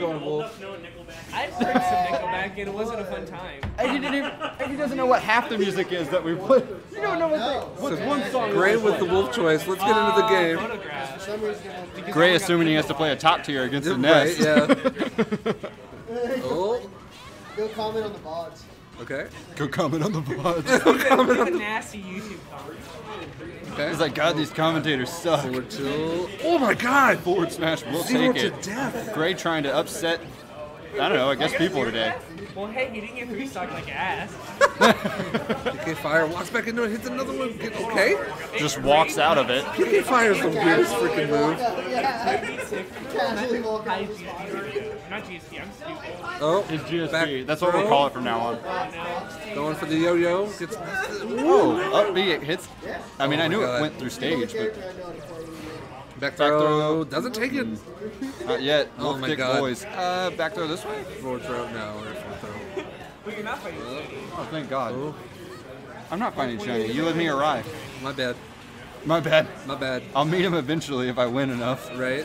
Nice going, Wolf. I've heard some Nickelback and it wasn't a fun time. Eddie didn't even, Eddie doesn't know what half the music is that we play. You don't know what they, what's one song. Gray with the wolf choice. Let's get into the ah, game. Photograph. Gray assuming he has to play a top tier against the Right, Ness. yeah. Oh, Go comment on the VODs. Okay. Go comment on the VODs. Leave a nasty YouTube comment. Okay. He's like, God, these commentators suck. Forward tilt. Oh my god! Forward smash will Zero take to it. death. Gray trying to upset, I don't know, I guess people today. Well, hey, he didn't get free stock like ass. PK Fire walks back into it, hits another one. Okay. Just walks out of it. PK Fire's the weirdest freaking move. Casually walk Hi, out. GSP. Not GSP, I'm stupid. Oh, His GSP. Back That's what we'll throw. call it from now on. going for the yo-yo. Gets. Oh, up B, it hits. I mean, I knew God. it went through stage, but Back Back throw. throw. Doesn't take it. not yet. Oh Wolf my Dick God. boys. Uh, back throw this way? Forward throw. No, or forward throw. Well, you're not fighting Shady. Oh, thank God. Oh, I'm not finding shiny. You let me arrive. my bad. My bad. My bad. I'll meet him eventually if I win enough. Right.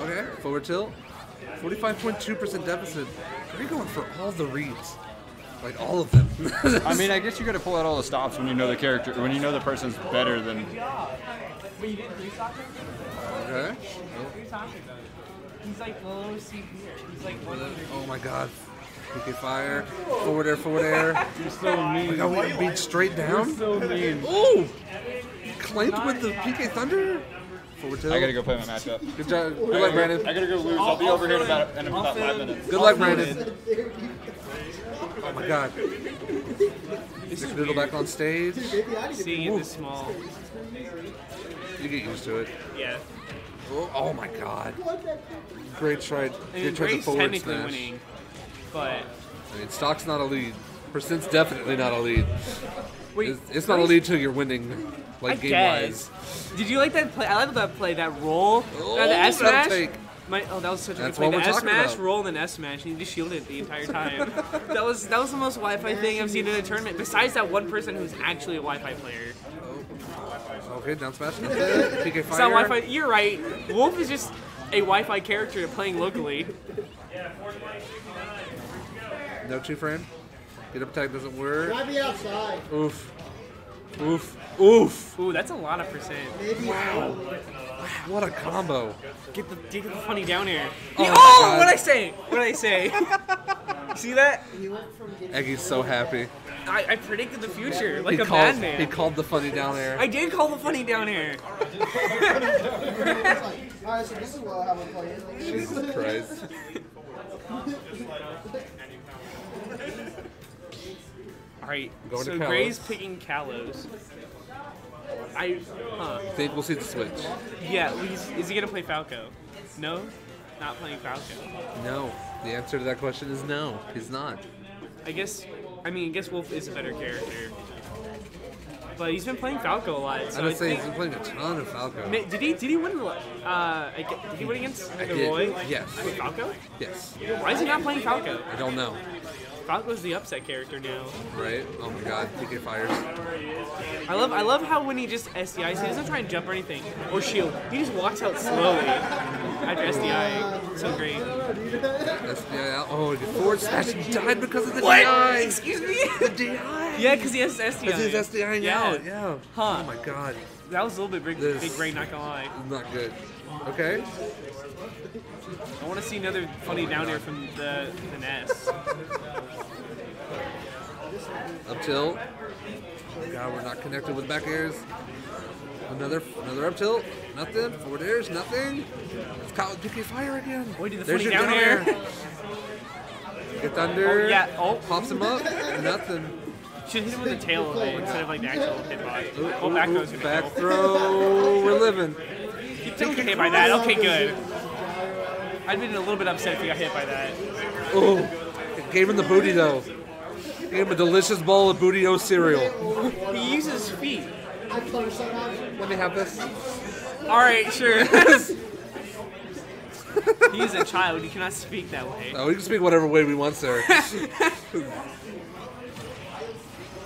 Okay. Forward tilt. 45.2% deficit. You're going for all the reads. Like all of them. I mean, I guess you got to pull out all the stops when you know the character, when you know the person's better than. But you didn't free stock him? okay. What are you talking about? He's like low CP. He's like Oh my god. PK fire. Forward air, forward air. You're so mean. I got one beat straight down. so mean. Ooh! Claimed with the PK Thunder. Forward tilt. I gotta go play my matchup. Good job. Good luck, Brandon. I gotta go lose. I'll be over here in about, in about five minutes. Good luck, Brandon. Oh my god. Mr. Doodle back on stage. Seeing it this small. You get used to it. Yeah. Oh, oh my god. Great try. I Great mean, try to Gray's forward technically smash. winning, but I mean, stock's not a lead. Percent's definitely not a lead. wait, It's, it's not a lead till you're winning, like I game guess. wise. Did you like that play? I like that play, that roll, Oh, uh, the S smash. take. My, oh, that was such a That's good play. The S smash, about. roll, and then S smash. and You just shielded it the entire time. that was that was the most Wi-Fi thing I've seen in a tournament. Besides that one person who's actually a Wi-Fi player. Okay, down smash. PK fire. It's not Wi-Fi. You're right. Wolf is just a Wi-Fi character playing locally. No two frame. Get up attack doesn't work. Might be outside. Oof. Oof. Oof. Ooh, that's a lot of percent. Maybe wow. What a combo. Get the get the funny down air. Oh my Oh, God. what I say? What I say? See that? He went from getting Eggy's so happy. I, I predicted the future like he a called. madman. He called the funny down there. I did call the funny down air. Alright, so this is what how we play it. Jesus Christ. All right. Going to so Kalos. Gray's picking Kalos. I huh? Think we'll see the switch. Yeah. he's- Is he gonna play Falco? No, not playing Falco. No. The answer to that question is no. He's not. I guess. I mean, I guess Wolf is a better character. But he's been playing Falco a lot. So I would say think, he's been playing a ton of Falco. Ma- Did he? Did he win? Uh, did he win against I did, Roy? yes. Falco? Yes. Why is he not playing Falco? I don't know. Falco's the upset character now. Right? Oh my god. PK fires. I love I love how when he just SDIs, he doesn't try and jump or anything or shield. He just walks out slowly after SDI. So great. SDI. Oh, the forward smash died because of the What? DI. Excuse me? The DI. Yeah, because he has SDI. Because he's SDI Yeah. out. Yeah. Huh. Oh my god. That was a little bit big, This- big brain, not gonna lie. Not good. Okay. I want to see another funny down air from the the Ness. Up tilt. Oh god, we're not connected with back airs. Another another up tilt. Nothing. Forward airs. Nothing. It's caught with PK fire again. Boy, did the There's your down down air. Get thunder. Oh, yeah. Oh. Pops him up. Nothing. Should hit him with the tail of it instead of like the actual hitbox. Ooh, Oh, back ooh, throw's ooh, gonna back throw. We're living. He didn't hit by that. Okay, good. I'd been a little bit upset if he got hit by that. Oh, gave him the booty though. Gave him a delicious bowl of booty o cereal. He uses feet. I punished that. Let me have this. All right, sure. He's a child. You cannot speak that way. Oh, we can speak whatever way we want, sir.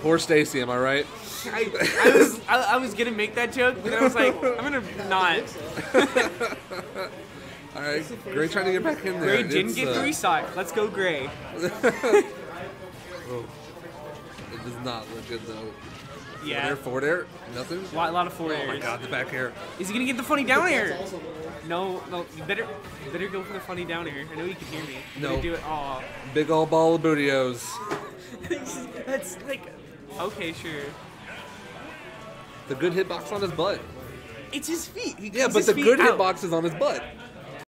Poor Stacy, am I right? I, I was I, I was gonna make that joke, but then I was like, I'm gonna not. All right, Gray trying to get back in there. Gray didn't It's, get uh, the restock. Let's go, Gray. oh, it does not look good though. Yeah. There, forward air, nothing. A lot, a lot of four Oh my god, the back air. Is he gonna get the funny down air? No, no. You better, you better go for the funny down air. I know you can hear me. You No. do it. Aw. Big old ball of bootios. That's like, okay, sure. The good hitbox on his butt. It's his feet. He Yeah, but the good out. hitbox is on his butt.